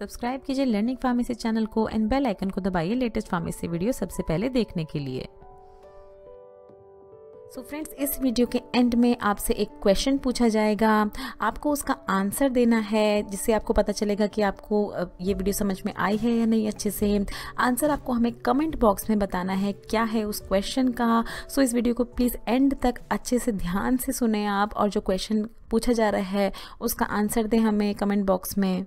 Subscribe कीजिए learning pharmacy channel को and bell icon को दबाइए लेटेस्ट फार्मेसी वीडियो सबसे पहले देखने के लिए। सो so फ्रेंड्स इस वीडियो के एंड में आपसे एक क्वेश्चन पूछा जाएगा। आपको उसका आंसर देना है, जिससे आपको पता चलेगा कि आपको ये वीडियो समझ में आई है या नहीं अच्छे से। आंसर आपको हमें कमेंट बॉक्स में बताना है, क्या है उस क्वेश्चन का। सो so इस वीडियो को प्लीज़ एंड तक अच्छे से ध्यान से सुने आप और जो क्वेश्चन पूछा जा रहा है, उसका आंसर दें हमें कमेंट बॉक्स में।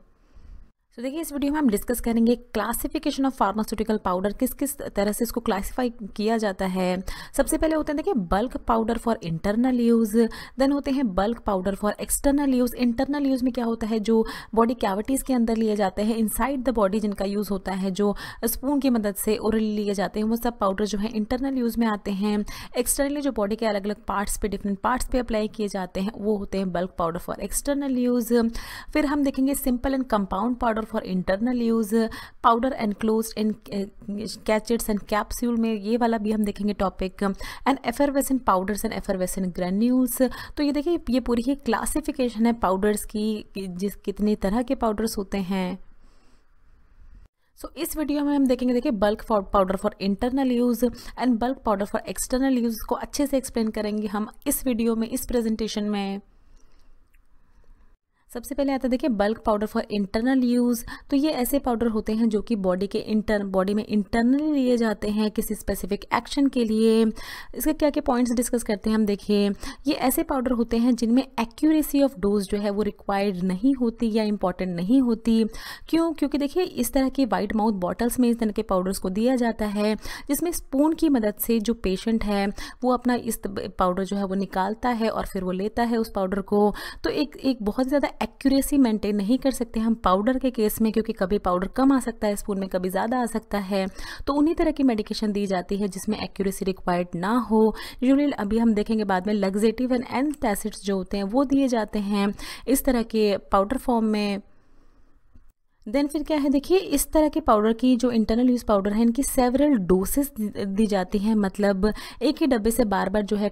तो देखिए, इस वीडियो में हम डिस्कस करेंगे क्लासिफिकेशन ऑफ़ फार्मास्यूटिकल पाउडर, किस किस तरह से इसको क्लासिफाई किया जाता है। सबसे पहले होते हैं, देखिए bulk powder for internal use then होते हैं bulk powder for external use internal use में क्या होता है? जो बॉडी कैविटीज़ के अंदर लिए जाते हैं इनसाइड द बॉडी जिनका यूज़ होता है, जो स्पून की मदद से ओरली लिए जाते हैं, वो सब पाउडर जो है इंटरनल यूज़ में आते हैं। एक्सटर्नली जो बॉडी के अलग अलग पार्ट्स पे डिफरेंट पार्ट्स पे अप्लाई किए जाते हैं, वो होते हैं bulk powder for external use फिर हम देखेंगे simple and compound powder for internal use powder enclose in cachets and capsule में ये वाला भी हम देखेंगे topic and effervescent powders and effervescent granules तो ये देखिए ये पूरी ही क्लासिफिकेशन है पाउडर्स की जिस कितने तरह के पाउडर्स होते हैं। सो so, इस वीडियो में हम देखेंगे देखिए bulk powder for internal use and bulk powder for external use को अच्छे से एक्सप्लेन करेंगे हम इस वीडियो में इस प्रेजेंटेशन में। सबसे पहले आता है, देखिए bulk powder for internal use तो ये ऐसे पाउडर होते हैं जो कि बॉडी के इंटर बॉडी में इंटरनली लिए जाते हैं किसी स्पेसिफिक एक्शन के लिए. इसके क्या क्या पॉइंट्स डिस्कस करते हैं हम, देखिए. ये ऐसे पाउडर होते हैं जिनमें एक्यूरेसी ऑफ़ डोज जो है वो रिक्वायर्ड नहीं होती या इंपॉर्टेंट नहीं होती. क्यों? क्योंकि देखिए, इस तरह के वाइट माउथ बॉटल्स में इस तरह के पाउडर्स को दिया जाता है, जिसमें स्पून की मदद से जो पेशेंट है, वो अपना इस पाउडर जो है वो निकालता है और फिर वो लेता है उस पाउडर को. तो एक एक बहुत ज़्यादा एक्यूरेसी मेंटेन नहीं कर सकते हम पाउडर के केस में, क्योंकि कभी पाउडर कम आ सकता है स्पून में कभी ज़्यादा आ सकता है। तो उन्हीं तरह की मेडिकेशन दी जाती है जिसमें एक्यूरेसी रिक्वायर्ड ना हो। यूजली अभी हम देखेंगे बाद में लग्जेटिव एंड एसिड्स जो होते हैं, वो दिए जाते हैं। इस तरह के पाउडर फॉर्म में देन फिर क्या है? देखिए, इस तरह के पाउडर की जो इंटरनल यूज़ पाउडर है, इनकी सेवरल डोसेस दी जाती हैं। मतलब एक ही डब्बे से बार बार जो है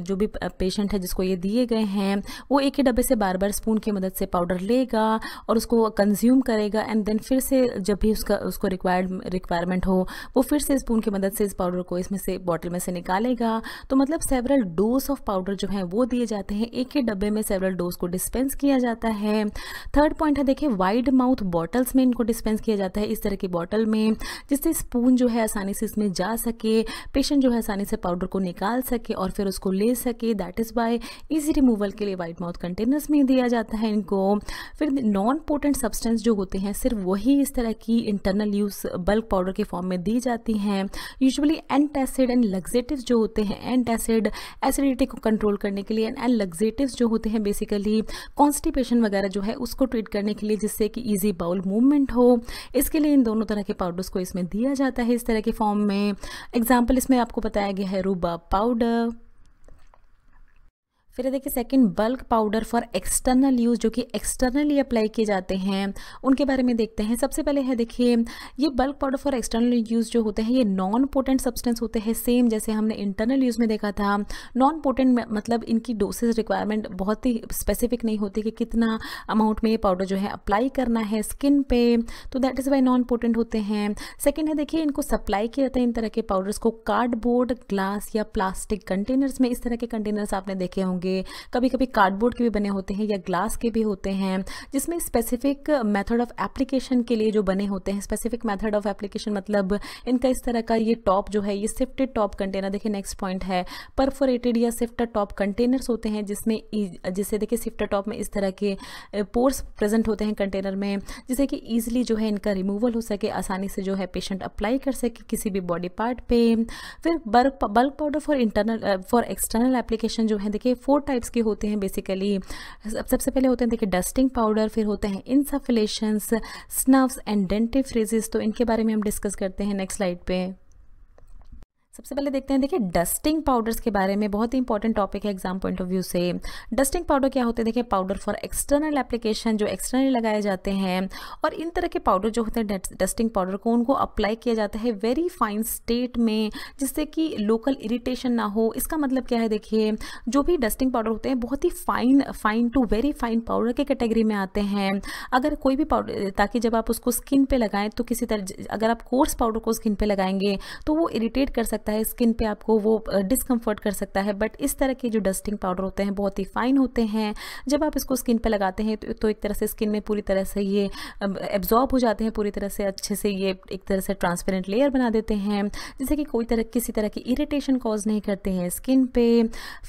जो भी पेशेंट है जिसको ये दिए गए हैं, वो एक ही डब्बे से बार बार स्पून की मदद से पाउडर लेगा और उसको कंज्यूम करेगा। एंड देन फिर से जब भी उसका, उसको रिक्वायर्ड रिक्वायरमेंट हो, वो फिर से स्पून की मदद से इस पाउडर को इसमें से बॉटल में से निकालेगा। तो मतलब सेवरल डोज ऑफ़ पाउडर जो है, वो दिए जाते हैं। एक ही डब्बे में सेवरल डोज को डिस्पेंस किया जाता है। थर्ड पॉइंट है, देखिए वाइड माउथ बॉटल बॉटल्स में इनको डिस्पेंस किया जाता है, इस तरह की बॉटल में, जिससे स्पून जो है आसानी से इसमें जा सके पेशेंट जो है आसानी से पाउडर को निकाल सके और फिर उसको ले सके। That is by easy removal के लिए वाइट माउथ कंटेनर्स में दिया जाता है इनको। फिर नॉन पोटेंट सब्सटेंस जो होते हैं, सिर्फ़ वही इस तरह की इंटरनल यूज़ बल्क पाउडर के फॉर्म में दी जाती हैं। यूजुअली एंटासिड एंड लग्जेटिव जो होते हैं एंटासिड एसिडिटी को कंट्रोल करने के लिए एंड लग्जेटिव जो होते हैं बेसिकली कॉन्स्टिपेशन वगैरह जो है, उसको ट्रीट करने के लिए, जिससे कि ईजी बाउल मूवमेंट हो। इसके लिए इन दोनों तरह के पाउडर्स को इसमें दिया जाता है। इस तरह के फॉर्म में एग्ज़ाम्पल इसमें आपको बताया गया है रूबा पाउडर फिर देखिए second bulk powder for external use जो कि एक्सटर्नली अप्लाई किए जाते हैं, उनके बारे में देखते हैं। सबसे पहले है देखिए, ये bulk powder for external use जो होते हैं, ये नॉन पोटेंट सब्सटेंस होते हैं सेम जैसे हमने इंटरनल यूज़ में देखा था। नॉन पोटेंट मतलब इनकी डोसेज रिक्वायरमेंट बहुत ही स्पेसिफिक नहीं होती कि कितना अमाउंट में ये पाउडर जो है अप्लाई करना है स्किन पे तो that is why non potent होते हैं। सेकेंड है देखिए, इनको सप्लाई किया जाता है इन तरह के पाउडर्स को। कार्डबोर्ड ग्लास या प्लास्टिक कंटेनर्स में इस तरह के कंटेनर्स आपने देखे होंगे। होंगे। कभी कभी कार्डबोर्ड के भी बने होते हैं या ग्लास के भी होते हैं, जिसमें स्पेसिफिक मेथड ऑफ़ एप्लीकेशन के लिए जो बने होते हैं। स्पेसिफिक मेथड ऑफ़ एप्लीकेशन मतलब इनका इस तरह का ये टॉप जो है, ये सिफ्टेड टॉप कंटेनर देखिए नेक्स्ट पॉइंट है। परफोरेटेड या सिफ्टर टॉप कंटेनर्स होते हैं, जिसमें जिससे देखिए सिफ्टर टॉप में इस तरह के पोर्स प्रेजेंट होते हैं कंटेनर में, जिससे कि ईजिली जो है इनका रिमूवल हो सके, आसानी से जो है पेशेंट अप्लाई कर सके किसी भी बॉडी पार्ट पे। फिर bulk bulk powder for internal for external application जो है, देखिए फोर टाइप्स के होते हैं बेसिकली सबसे पहले होते हैं, देखिए डस्टिंग पाउडर फिर होते हैं इंसफिलेशंस स्नफ्स एंड डेंटिफ्रेजेस तो इनके बारे में हम डिस्कस करते हैं नेक्स्ट स्लाइड पे। सबसे पहले देखते हैं, देखिए डस्टिंग पाउडर्स के बारे में बहुत ही इंपॉर्टेंट टॉपिक है एग्ज़ाम पॉइंट ऑफ़ व्यू से। डस्टिंग पाउडर क्या होते हैं? देखिए पाउडर फॉर एक्सटर्नल एप्लीकेशन जो एक्सटर्नली लगाए जाते हैं और इन तरह के पाउडर जो होते हैं डस्टिंग पाउडर को उनको अप्लाई किया जाता है वेरी फाइन स्टेट में, जिससे कि लोकल इरीटेशन ना हो। इसका मतलब क्या है? देखिए, जो भी डस्टिंग पाउडर होते हैं, बहुत ही fine fine to very fine powder के कैटेगरी में आते हैं। अगर कोई भी पाउडर ताकि जब आप उसको स्किन पर लगाएँ तो किसी तरह, अगर आप कोर्स पाउडर को स्किन पर लगाएँगे तो वो इरीटेट कर सकते सकता है स्किन पे आपको वो डिस्कम्फर्ट कर सकता है बट इस तरह के जो डस्टिंग पाउडर होते हैं बहुत ही फाइन होते हैं। जब आप इसको स्किन पे लगाते हैं तो, तो एक तरह से स्किन में पूरी तरह से ये एब्जॉर्ब हो जाते हैं पूरी तरह से अच्छे से ये एक तरह से ट्रांसपेरेंट लेयर बना देते हैं। जिससे कि कोई तरह किसी तरह की इरीटेशन कॉज नहीं करते हैं स्किन पे।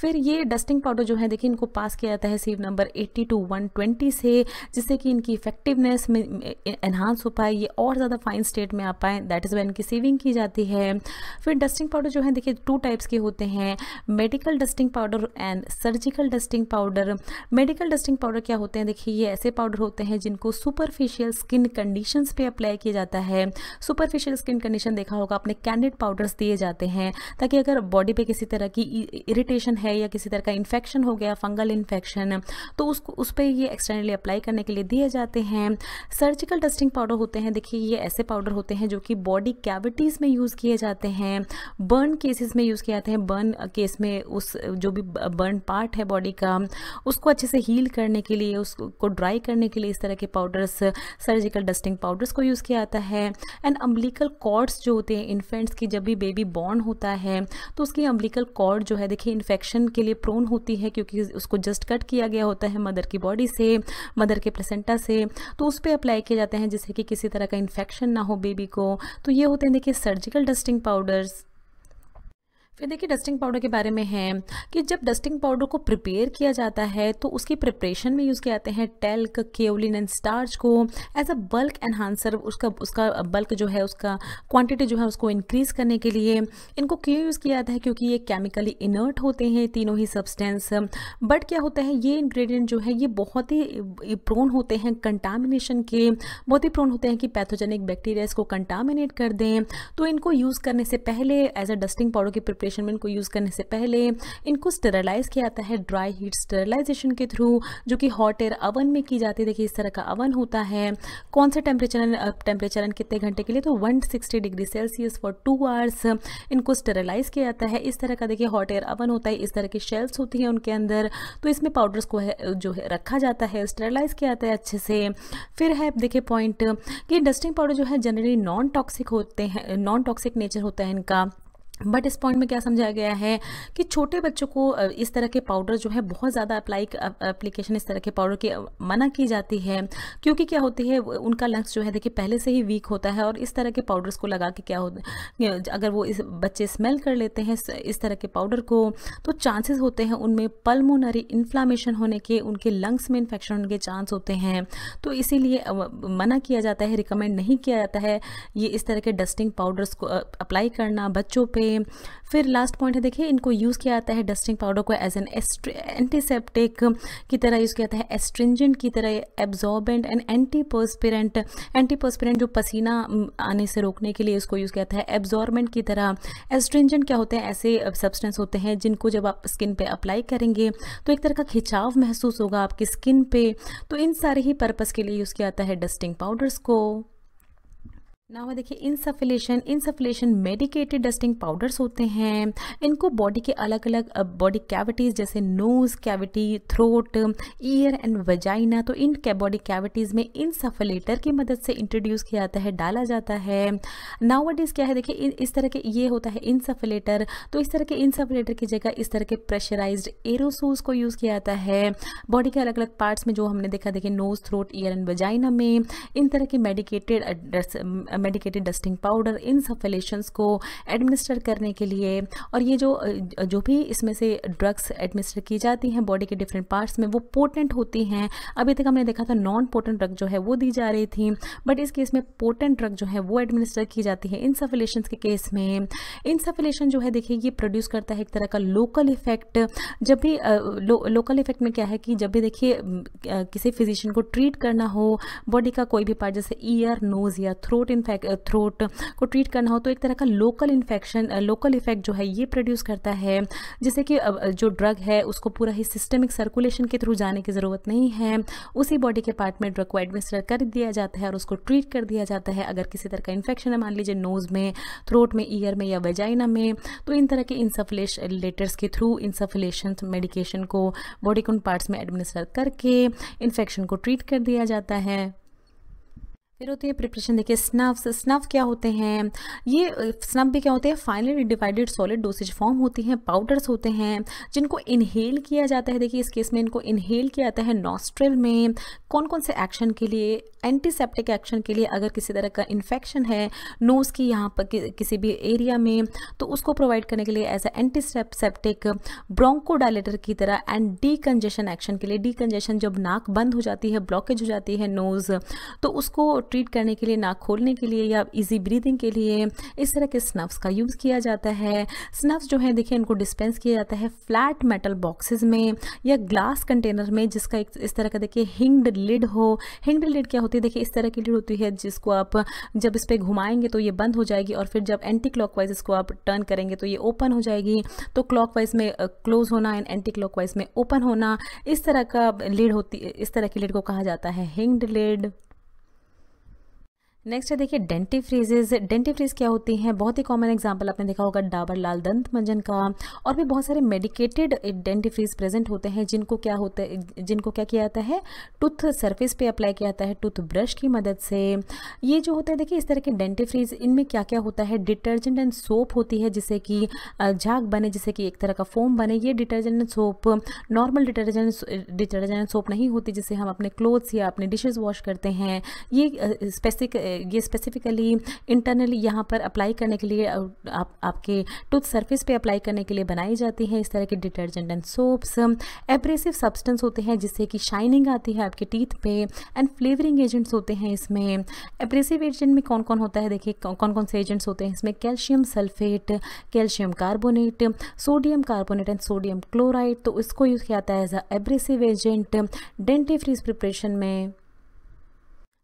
फिर ये डस्टिंग पाउडर जो है देखिए इनको पास किया जाता है सीव नंबर 80 टू 120 से जिससे कि इनकी इफेक्टिवनेस में एनहांस हो पाए ये और ज़्यादा फाइन स्टेट में आ पाए। दैट इज़ वह इनकी सीविंग की जाती है। फिर डस्टिंग डस्टिंग पाउडर जो है, देखिए टू टाइप्स के होते हैं। Medical dusting powder and surgical dusting powder medical dusting powder क्या होते हैं? देखिए, ये ऐसे पाउडर होते हैं जिनको सुपरफिशियल स्किन कंडीशंस पे अप्लाई किया जाता है। सुपरफिशियल स्किन कंडीशन देखा होगा, अपने कैंडिड पाउडर्स दिए जाते हैं ताकि अगर बॉडी पे किसी तरह की इरिटेशन है या किसी तरह का इन्फेक्शन हो गया फंगल इन्फेक्शन तो उसको, उस पर ये एक्सटर्नली अप्लाई करने के लिए दिए जाते हैं। सर्जिकल डस्टिंग पाउडर होते हैं। देखिए, ये ऐसे पाउडर होते हैं जो कि बॉडी कैविटीज़ में यूज़ किए जाते हैं। बर्न केसेस में यूज़ किया जाते हैं। बर्न केस में उस, जो भी बर्न पार्ट है बॉडी का, उसको अच्छे से हील करने के लिए, उसको ड्राई करने के लिए इस तरह के पाउडर्स सर्जिकल डस्टिंग पाउडर्स को यूज़ किया जाता है। एंड अम्बलिकल कॉर्ड्स जो होते हैं इन्फेंट्स की जब भी बेबी बॉर्न होता है तो उसकी अम्बलिकल कॉर्ड जो है, देखिए इन्फेक्शन के लिए प्रोन होती है, क्योंकि उसको जस्ट कट किया गया होता है मदर की बॉडी से मदर के प्लेसेंटा से। तो उस पर अप्लाई किए जाते हैं जिससे कि किसी तरह का इन्फेक्शन ना हो बेबी को। तो ये होते हैं, देखिए सर्जिकल डस्टिंग पाउडर्स फिर देखिए डस्टिंग पाउडर के बारे में है कि जब डस्टिंग पाउडर को प्रिपेयर किया जाता है तो उसकी प्रिपरेशन में यूज़ किए जाते हैं टेल्क केवलिन एंड स्टार्च को एज अ बल्क एनहांसर उसका उसका बल्क जो है, उसका क्वांटिटी जो है, उसको इंक्रीज करने के लिए। इनको क्यों यूज़ किया जाता है? क्योंकि ये केमिकली इनर्ट होते हैं तीनों ही सब्सटेंस बट क्या होता है? ये इन्ग्रीडियंट जो है, ये बहुत ही प्रोन होते हैं कंटामिनेशन के। बहुत ही प्रोन होते हैं कि पैथोजेनिक बैक्टीरिया इसको कंटामिनेट कर दें। तो इनको यूज़ करने से पहले एज अ डस्टिंग पाउडर की प्रिपरेशन में इनको यूज़ करने से पहले इनको स्टेरलाइज किया जाता है ड्राई हीट स्टेरलाइजेशन के थ्रू जो कि हॉट एयर अवन में की जाती है। देखिए, इस तरह का अवन होता है। कौन सा टेम्परेचर टेम्परेचर कितने घंटे के लिए? तो one degree Celsius for two hours इनको स्टेरलाइज किया जाता है। इस तरह का देखिए हॉट एयर अवन होता है, इस तरह की शेल्स होती हैं उनके अंदर। तो इसमें पाउडर्स को है, जो है, रखा जाता है स्टेरलाइज किया जाता है अच्छे से। फिर है देखिए पॉइंट कि डस्टिंग पाउडर जो है जनरली नॉन टॉक्सिक होते हैं नॉन टॉक्सिक नेचर होता है इनका। बट इस पॉइंट में क्या समझाया गया है कि छोटे बच्चों को इस तरह के पाउडर जो है बहुत ज़्यादा अप्लाई एप्लीकेशन इस तरह के पाउडर की मना की जाती है। क्योंकि क्या होती है उनका लंग्स जो है, देखिए, पहले से ही वीक होता है और इस तरह के पाउडर्स को लगा के क्या होता अगर वो इस बच्चे स्मेल कर लेते हैं इस तरह के पाउडर को तो चांसेस होते हैं उनमें पल्मोनरी इन्फ्लामेशन होने के, उनके लंग्स में इन्फेक्शन होने के चांस होते हैं। तो इसीलिए मना किया जाता है रिकमेंड नहीं किया जाता है ये इस तरह के डस्टिंग पाउडर्स को अप्लाई करना बच्चों पे फिर लास्ट पॉइंट है, देखिए, इनको यूज़ किया जाता है डस्टिंग पाउडर को एज एन एंटीसेप्टिक की तरह यूज़ किया जाता है एस्ट्रिंजेंट की तरह एब्जॉर्बेंट एंड एंटीपर्सपिरेंट एंटीपर्सपिरेंट जो पसीना आने से रोकने के लिए इसको यूज़ किया जाता है एब्जॉर्बेंट की तरह। एस्ट्रिंजेंट क्या होते हैं? ऐसे सब्सटेंस होते हैं जिनको जब आप स्किन पे अप्लाई करेंगे तो एक तरह का खिंचाव महसूस होगा आपकी स्किन पे। तो इन सारे ही पर्पज़ के लिए यूज़ किया जाता है डस्टिंग पाउडर्स को। ना देखिए insufflation insufflation medicated dusting powders होते हैं। इनको बॉडी के अलग अलग बॉडी कैविटीज़ जैसे nose cavity throat ear and vagina तो इन बॉडी कैविटीज़ में इंसफिलेटर की मदद से इंट्रोड्यूस किया जाता है, डाला जाता है। नाउ क्या है, देखिए इस तरह के, ये होता है इंसफिलेटर तो इस तरह के इंसफिलेटर की जगह इस तरह के प्रेशराइज एरोसोल्स को यूज़ किया जाता है। बॉडी के अलग अलग पार्ट्स में जो हमने देखा, देखिए nose throat ear and vagina में, इन तरह के medicated medicated dusting powder insufflations को एडमिनिस्टर करने के लिए और ये जो जो भी इसमें से ड्रग्स एडमिनिस्टर की जाती हैं बॉडी के डिफरेंट पार्ट्स में वो पोटेंट होती हैं। अभी तक हमने देखा था नॉन पोटेंट ड्रग जो है वो दी जा रही थी बट इस केस में पोटेंट ड्रग जो है वो एडमिनिस्टर की जाती है। इन सफलेशन के केस में इन सफलेशन जो है देखिए ये प्रोड्यूस करता है एक तरह का लोकल इफ़ेक्ट जब भी लो, लोकल इफ़ेक्ट में क्या है कि जब भी देखिए किसी फिजिशियन को ट्रीट करना हो बॉडी का कोई भी पार्ट जैसे ईयर नोज़ या थ्रोट इन्फेक्शन थ्रोट को ट्रीट करना हो तो एक तरह का लोकल इन्फेक्शन लोकल इफ़ेक्ट जो है ये प्रोड्यूस करता है। जैसे कि जो ड्रग है, उसको पूरा ही सिस्टमिक सर्कुलेशन के थ्रू जाने की ज़रूरत नहीं है। उसी बॉडी के पार्ट में ड्रग को एडमिनिस्टर कर दिया जाता है और उसको ट्रीट कर दिया जाता है। अगर किसी तरह का इन्फेक्शन है, मान लीजिए नोज़ में थ्रोट में ईयर में या वेजाइना में तो इन तरह के इंसफलेटर्स के थ्रू इंसफलेशन मेडिकेशन को बॉडी के उन पार्ट्स में एडमिनिस्टर करके इन्फेक्शन को ट्रीट कर दिया जाता है। फिर होती है प्रिपरेशन देखिए स्नफ्स स्नफ क्या होते हैं? ये स्नफ भी क्या होते हैं? Finely divided solid dosage form होती हैं पाउडर्स होते हैं जिनको इनहेल किया जाता है। देखिए इस केस में इनको इनहेल किया जाता है नॉस्ट्रल में। कौन कौन से एक्शन के लिए एंटीसेप्टिक एक्शन के लिए अगर किसी तरह का इन्फेक्शन है नोज़ की यहाँ पर कि, किसी भी एरिया में तो उसको प्रोवाइड करने के लिए एज ए एंटीसेप्टिक ब्रोंकोडाइलेटर की तरह एंड डीकंजेशन एक्शन के लिए। डीकंजेशन जब नाक बंद हो जाती है ब्लॉकेज हो जाती है नोज़ तो उसको ट्रीट करने के लिए, नाक खोलने के लिए या इजी ब्रीदिंग के लिए, इस तरह के स्नफ्स का यूज़ किया जाता है। स्नफ्स जो है, देखिए, इनको डिस्पेंस किया जाता है फ्लैट मेटल बॉक्सेस में या ग्लास कंटेनर में, जिसका एक, इस तरह का देखिए हिंग्ड लिड हो। हिंग्ड लिड क्या होती है? देखिए, इस तरह की लिड होती है जिसको आप जब इस पर घुमाएँगे तो ये बंद हो जाएगी और फिर जब एंटी क्लॉकवाइज इसको आप टर्न करेंगे तो ये ओपन हो जाएगी। तो क्लॉकवाइज में क्लोज होना एंड एंटी क्लॉकवाइज में ओपन होना, इस तरह का लीड होती, इस तरह की लीड को कहा जाता है। हिंग्ड लिड नेक्स्ट है, देखिए डेंटिफ्रीजेज डेंटिफ्रीज क्या होती हैं? बहुत ही कॉमन एग्जांपल आपने देखा होगा, डाबर लाल दंत मंजन का. और भी बहुत सारे मेडिकेटेड डेंटिफ्रीज प्रेजेंट होते हैं, जिनको क्या होता है, जिनको क्या किया जाता है? टूथ सरफेस पे अप्लाई किया जाता है टूथ ब्रश की मदद से. ये जो होता है, देखिए, इस तरह के डेंटिफ्रीज इनमें क्या क्या होता है? डिटर्जेंट एंड सोप होती है, जिससे कि झाग बने, जिससे कि एक तरह का फोम बने. ये detergent and soap normal detergent detergent and soap नहीं होती जिससे हम अपने क्लोथ्स या अपने डिशेज वॉश करते हैं. ये स्पेसिफिक ये स्पेसिफिकली इंटरनली यहाँ पर अप्लाई करने के लिए आप, आपके टूथ सरफेस पे अप्लाई करने के लिए बनाई जाती है इस तरह के detergent and soaps abrasive substance होते हैं जिससे कि शाइनिंग आती है आपके टीथ पे एंड फ्लेवरिंग एजेंट्स होते हैं इसमें। एब्रेसिव एजेंट में कौन कौन होता है? देखिए कौन कौन से एजेंट्स होते हैं इसमें? Calcium sulphate calcium carbonate sodium carbonate and sodium chloride तो इसको यूज़ किया जाता है as a abrasive agent dentifrice preparation में।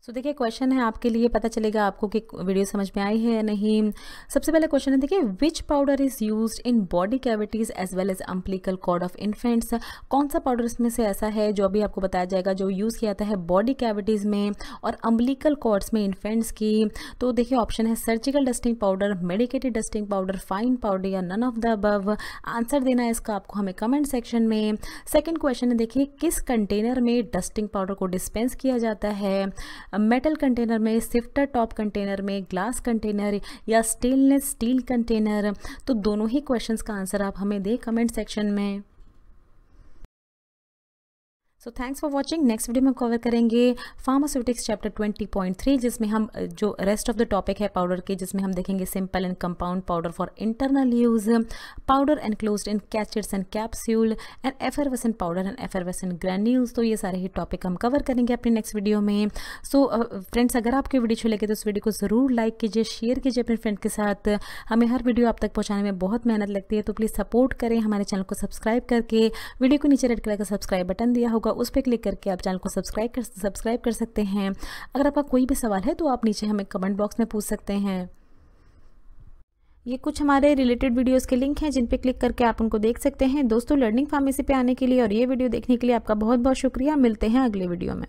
सो देखिए क्वेश्चन है आपके लिए, पता चलेगा आपको कि वीडियो समझ में आई है या नहीं। सबसे पहले क्वेश्चन है, देखिए which powder is use in body cavities as well as umbilical cord of infants कौन सा पाउडर इसमें से ऐसा है जो अभी आपको बताया जाएगा, जो यूज़ किया जाता है बॉडी कैविटीज़ में और अम्प्लीकल कॉर्ड्स में इन्फेंट्स की? तो देखिए ऑप्शन है surgical dusting powder medicated dusting powder fine powder या none of the above answer देना है इसका आपको हमें कमेंट सेक्शन में। सेकेंड क्वेश्चन है, देखिए, किस कंटेनर में डस्टिंग पाउडर को डिस्पेंस किया जाता है? मेटल कंटेनर में सिफ्टर टॉप कंटेनर में ग्लास कंटेनर या स्टेनलेस स्टील कंटेनर तो दोनों ही क्वेश्चंस का आंसर आप हमें दें कमेंट सेक्शन में। So thanks for watching next video में कवर करेंगे फार्मास्यूटिक्स चैप्टर 20.3 जिसमें हम जो रेस्ट ऑफ़ द टॉपिक है पाउडर के, जिसमें हम देखेंगे simple and compound powder for internal use powder enclose in cachets and capsule and effervescent powder and effervescent granules तो ये सारे ही टॉपिक हम कवर करेंगे अपने नेक्स्ट वीडियो में. सो फ्रेंड्स अगर आपके वीडियो अच्छी लगे तो उस वीडियो को ज़रूर लाइक कीजिए शेयर कीजिए अपने फ्रेंड के साथ. हमें हर वीडियो आप तक पहुँचाने में बहुत मेहनत लगती है तो प्लीज़ सपोर्ट करें, हमारे चैनल को सब्सक्राइब करके. वीडियो को नीचे रेड कलर का सब्सक्राइब बटन दिया होगा होगा उस पर क्लिक करके आप चैनल को सब्सक्राइब कर सब्सक्राइब कर सकते हैं। अगर आपका कोई भी सवाल है तो आप नीचे हमें कमेंट बॉक्स में पूछ सकते हैं। ये कुछ हमारे रिलेटेड वीडियोस के लिंक हैं, जिन पे क्लिक करके आप उनको देख सकते हैं। दोस्तों, लर्निंग फार्मेसी पे आने के लिए और ये वीडियो देखने के लिए आपका बहुत बहुत शुक्रिया। मिलते हैं अगले वीडियो में।